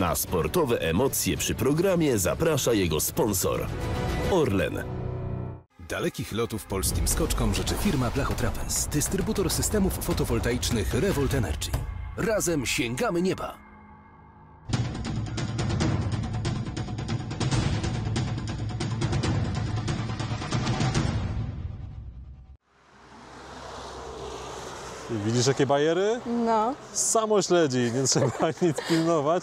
Na sportowe emocje przy programie zaprasza jego sponsor. Orlen. Dalekich lotów polskim skoczkom życzy firma Blachotrapez, dystrybutor systemów fotowoltaicznych Revolt Energy. Razem sięgamy nieba! Widzisz jakie bajery? No, Samo śledzi, nie trzeba nic pilnować.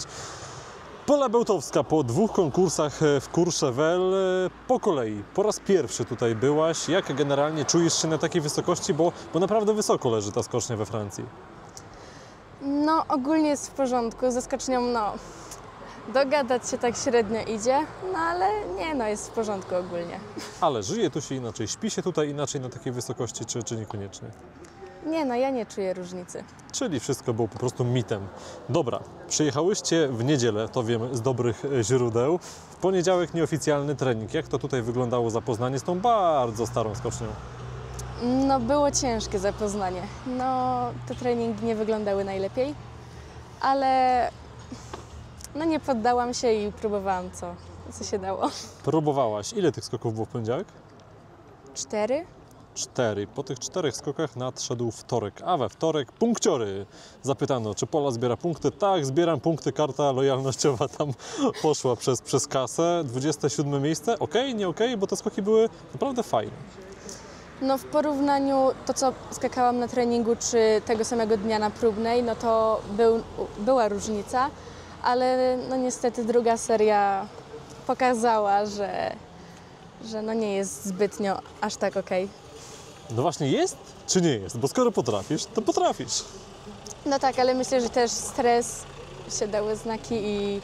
Pola Bełtowska po dwóch konkursach e, w Courchevel e, po kolei. Po raz pierwszy tutaj byłaś. Jak generalnie czujesz się na takiej wysokości, bo, bo naprawdę wysoko leży ta skocznia we Francji. no ogólnie jest w porządku. Ze skocznią, no, dogadać się tak średnio idzie, no ale nie, no jest w porządku ogólnie. Ale żyje tu się inaczej, śpi się tutaj inaczej na takiej wysokości, czy, czy niekoniecznie? Nie, no ja nie czuję różnicy. Czyli wszystko było po prostu mitem. Dobra, przyjechałyście w niedzielę, to wiem z dobrych e, źródeł. W poniedziałek nieoficjalny trening. Jak to tutaj wyglądało zapoznanie z tą bardzo starą skocznią? No było ciężkie zapoznanie. No te treningi nie wyglądały najlepiej, ale no nie poddałam się i próbowałam co, co się dało. Próbowałaś. Ile tych skoków było w poniedziałek? Cztery? Cztery. Po tych czterech skokach nadszedł wtorek, a we wtorek punkciory. Zapytano, czy Pola zbiera punkty? Tak, zbieram punkty, karta lojalnościowa tam poszła przez, przez kasę. 27 miejsce, ok, nie ok, bo te skoki były naprawdę fajne. No w porównaniu to, co skakałam na treningu, czy tego samego dnia na próbnej, no to był, była różnica, ale no niestety druga seria pokazała, że, że no nie jest zbytnio aż tak okej. No właśnie jest, czy nie jest? Bo skoro potrafisz, to potrafisz. No tak, ale myślę, że też stres się dały znaki i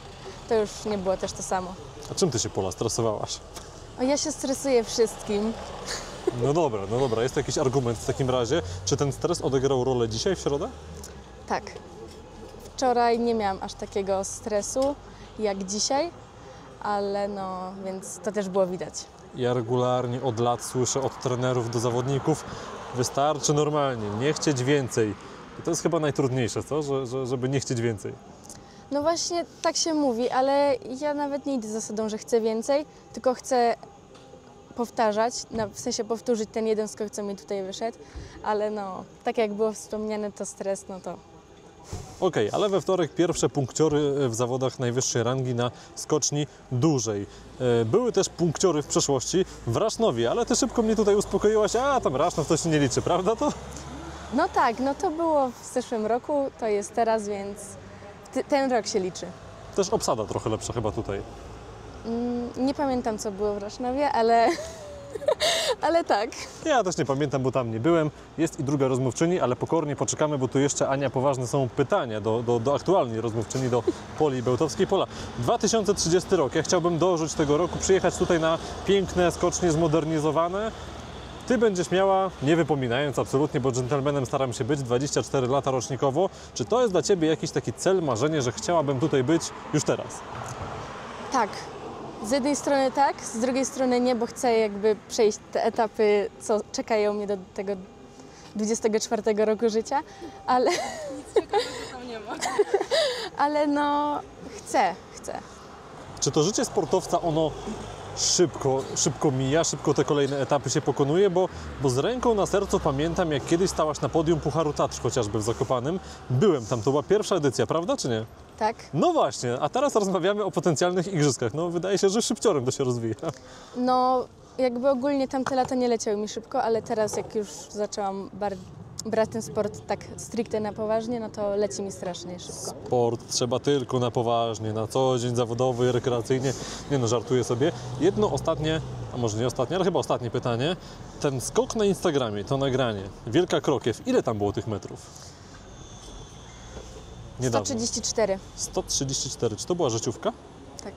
to już nie było też to samo. A czym ty się Pola stresowałaś? O, ja się stresuję wszystkim. No dobra, no dobra, jest to jakiś argument w takim razie. Czy ten stres odegrał rolę dzisiaj w środę? Tak. Wczoraj nie miałam aż takiego stresu jak dzisiaj, ale no, więc to też było widać. Ja regularnie od lat słyszę od trenerów do zawodników, wystarczy normalnie, nie chcieć więcej. I to jest chyba najtrudniejsze, co? Że, że, żeby nie chcieć więcej. No właśnie tak się mówi, ale ja nawet nie idę zasadą, że chcę więcej, tylko chcę powtarzać, na, w sensie powtórzyć ten jeden skok, co mi tutaj wyszedł, ale no, tak jak było wspomniane, to stres, no to Okej, ale we wtorek pierwsze punkciory w zawodach najwyższej rangi na skoczni dużej. E, Były też punkciory w przeszłości w Rasznowie, ale ty szybko mnie tutaj uspokoiłaś, a tam Rasznów to się nie liczy, prawda to? No tak, no to było w zeszłym roku, to jest teraz, więc ten rok się liczy. Też obsada trochę lepsza chyba tutaj. Mm, Nie pamiętam, co było w Rasznowie, ale, ale tak. Ja też nie pamiętam, bo tam nie byłem. Jest i druga rozmówczyni, ale pokornie poczekamy, bo tu jeszcze, Ania, poważne są pytania do, do, do aktualnej rozmówczyni, do Poli Bełtowskiej. Pola, 2030 rok. Ja chciałbym dożyć tego roku, przyjechać tutaj na piękne skocznie zmodernizowane. Ty będziesz miała, nie wypominając absolutnie, bo dżentelmenem staram się być, 24 lata rocznikowo. Czy to jest dla Ciebie jakiś taki cel, marzenie, że chciałabym tutaj być już teraz? Tak. Z jednej strony tak, z drugiej strony nie, bo chcę jakby przejść te etapy, co czekają mnie do tego 24 roku życia, ale... Nic tam nie ma. ale no, chcę, chcę. Czy to życie sportowca, ono szybko, szybko mija, szybko te kolejne etapy się pokonuje, bo, bo z ręką na sercu pamiętam, jak kiedyś stałaś na podium Pucharu Tatr, chociażby w Zakopanym. Byłem tam, to była pierwsza edycja, prawda, czy nie? Tak? No właśnie, a teraz rozmawiamy o potencjalnych igrzyskach. No wydaje się, że szybciorem to się rozwija. No, jakby ogólnie tamte lata nie leciały mi szybko, ale teraz jak już zaczęłam bar- brać ten sport tak stricte na poważnie, no to leci mi strasznie szybko. Sport trzeba tylko na poważnie, na co dzień zawodowy, rekreacyjnie. Nie no, żartuję sobie. Jedno ostatnie, a może nie ostatnie, ale chyba ostatnie pytanie. Ten skok na Instagramie, to nagranie, Wielka Krokiew, ile tam było tych metrów? Niedawno. 134, 134. Czy to była życiówka? tak.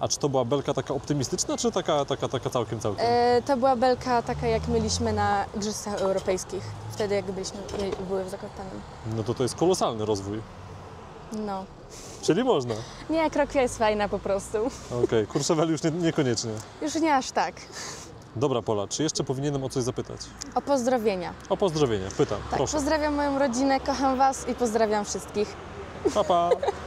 A czy to była belka taka optymistyczna, czy taka, taka, taka całkiem, całkiem? E, to była belka taka, jak mieliśmy na Igrzyskach Europejskich, wtedy jak byliśmy, były w Zakopanem. No to to jest kolosalny rozwój. No. Czyli można. Nie, Krokwie jest fajna po prostu. Okej, Kurszewel już nie, niekoniecznie. Już nie aż tak. Dobra Pola, czy jeszcze powinienem o coś zapytać? O pozdrowienia. O pozdrowienia, pytam, Tak, proszę. pozdrawiam moją rodzinę, kocham Was i pozdrawiam wszystkich. Pa, pa.